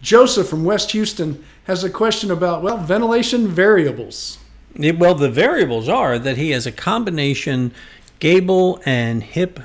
Joseph from West Houston has a question about, well, ventilation variables. It- well, the variables are that he has a combination gable and hip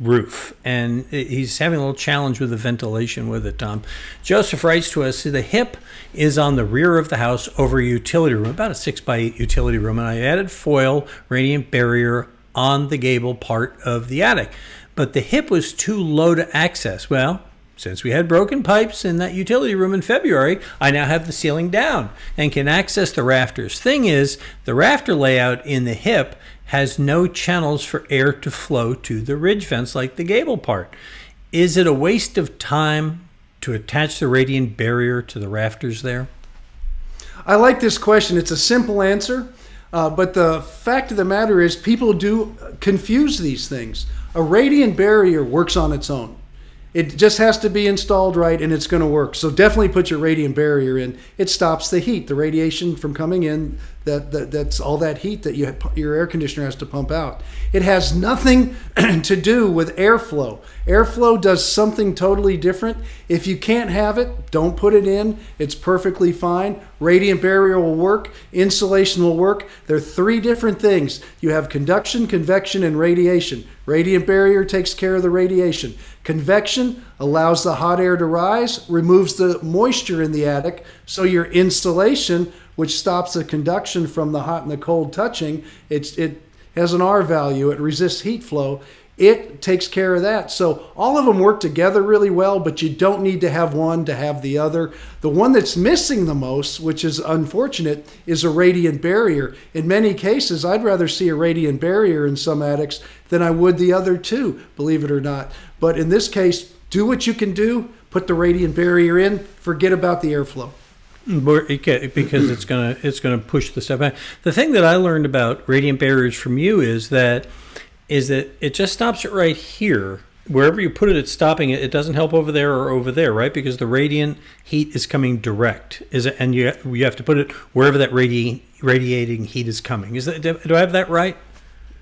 roof, and he's having a little challenge with the ventilation with it. Tom Joseph writes to us: the hip is on the rear of the house over a utility room, about a six by eight utility room, and I added foil radiant barrier on the gable part of the attic, but the hip was too low to access. Well. Since we had broken pipes in that utility room in February, I now have the ceiling down and can access the rafters. Thing is, the rafter layout in the hip has no channels for air to flow to the ridge vents like the gable part. Is it a waste of time to attach the radiant barrier to the rafters there? I like this question. It's a simple answer, uh, but the fact of the matter is, people do confuse these things. A radiant barrier works on its own. It just has to be installed right and it's going to work. So definitely put your radiant barrier in. It stops the heat, the radiation from coming in. That, that that's all that heat that you, your air conditioner has to pump out. It has nothing to do with airflow. Airflow does something totally different. If you can't have it, don't put it in. It's perfectly fine. Radiant barrier will work. Insulation will work. There are three different things. You have conduction, convection, and radiation. Radiant barrier takes care of the radiation. Convection allows the hot air to rise, removes the moisture in the attic, so your insulation, which stops the conduction from the hot and the cold touching, it's, it has an R value, it resists heat flow. It takes care of that. So all of them work together really well, but you don't need to have one to have the other. The one that's missing the most, which is unfortunate, is a radiant barrier. In many cases, I'd rather see a radiant barrier in some attics than I would the other two, believe it or not. But in this case, do what you can do, put the radiant barrier in, forget about the airflow. Because it's gonna it's gonna push the stuff back. The thing that I learned about radiant barriers from you is that is that it just stops it right here. Wherever you put it, it's stopping it. It doesn't help over there or over there, right? Because the radiant heat is coming direct. Is it? And you you have to put it wherever that radi- radiating heat is coming. Is that? Do I have that right?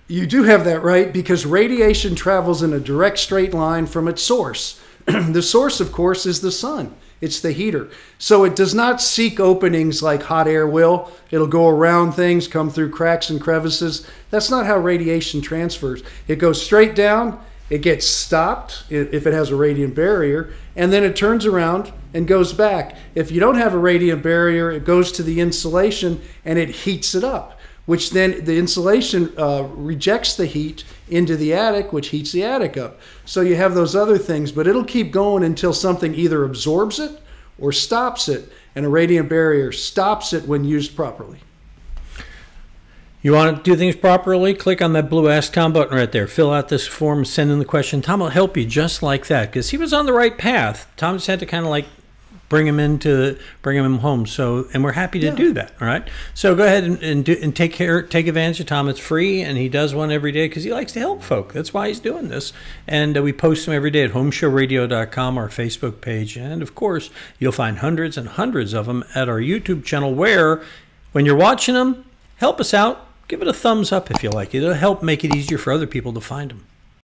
You do have that right because radiation travels in a direct straight line from its source. the source, of course, is the sun. It's the heater. So it does not seek openings like hot air will. It'll go around things, come through cracks and crevices. That's not how radiation transfers. It goes straight down, it gets stopped if it has a radiant barrier, and then it turns around and goes back. If you don't have a radiant barrier, it goes to the insulation and it heats it up which then the insulation uh, rejects the heat into the attic, which heats the attic up. So you have those other things, but it'll keep going until something either absorbs it or stops it. And a radiant barrier stops it when used properly. You want to do things properly? Click on that blue Ask Tom button right there. Fill out this form, send in the question. Tom will help you just like that because he was on the right path. Tom just had to kind of like bring him into bring him home. So, and we're happy to Yeah. do that. All right. So go ahead and and, do, and take care, take advantage of Tom. It's free, and he does one every day because he likes to help folk. That's why he's doing this. And uh, we post them every day at HomeshowRadio.com, our Facebook page, and of course, you'll find hundreds and hundreds of them at our YouTube channel. Where, when you're watching them, help us out. Give it a thumbs up if you like. It. It'll help make it easier for other people to find them.